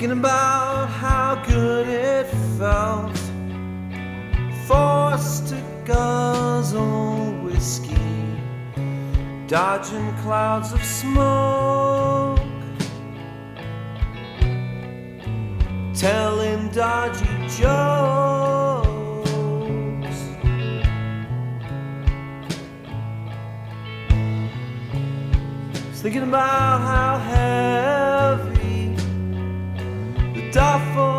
Thinking about how good it felt. Forced to guzzle whiskey, dodging clouds of smoke. Telling dodgy jokes. Thinking about how heavy the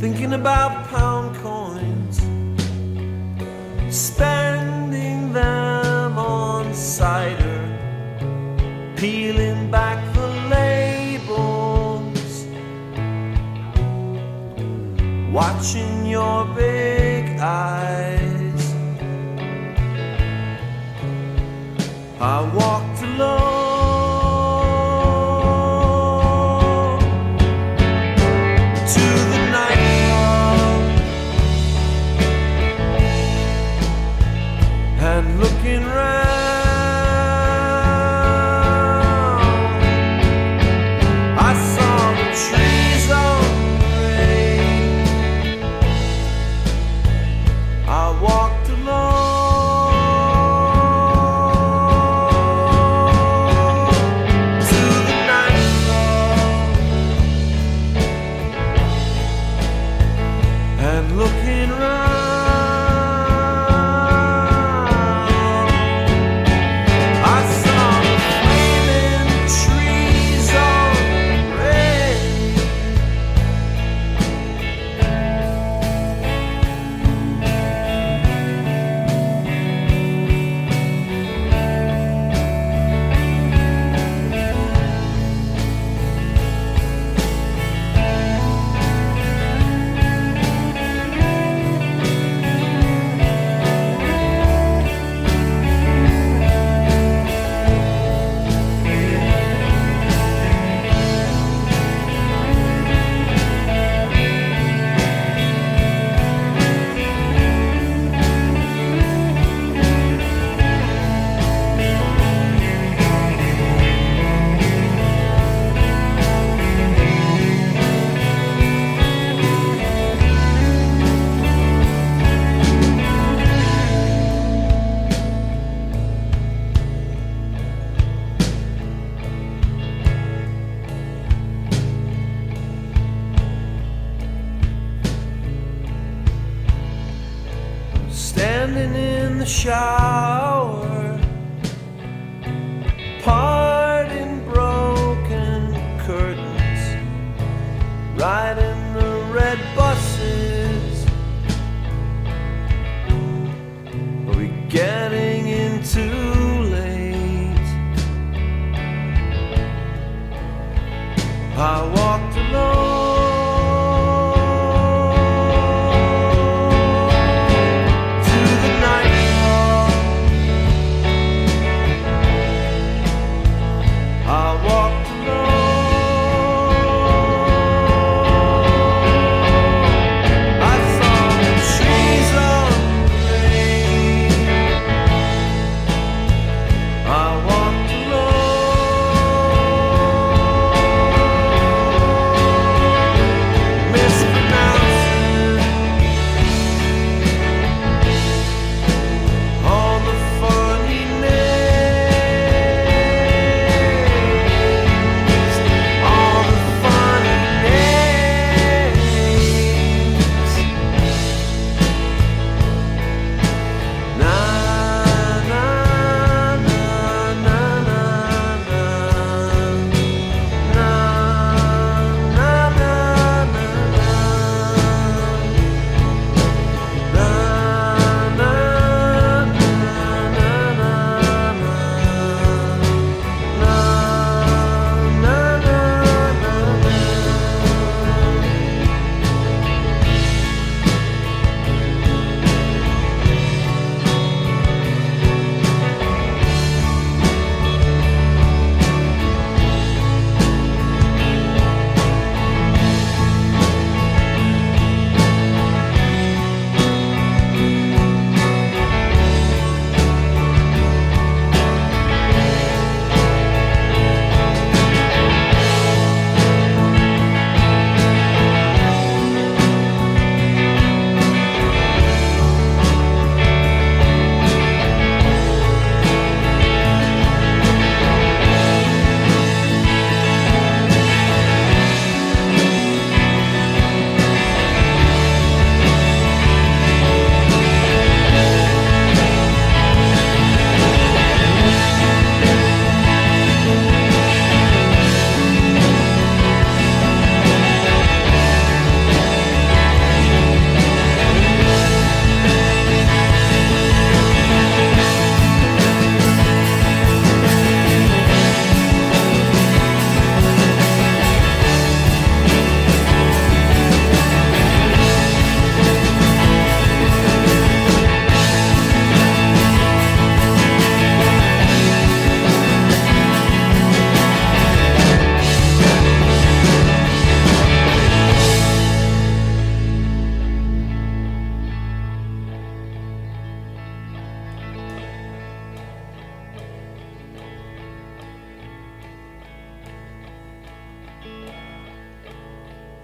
thinking about pound coins, spending them on cider, peeling back the labels, watching your big eyes. I walked and looking in shower, parting broken curtains, riding the red buses. Are we getting in too late? I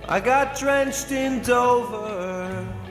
I got drenched in Dover.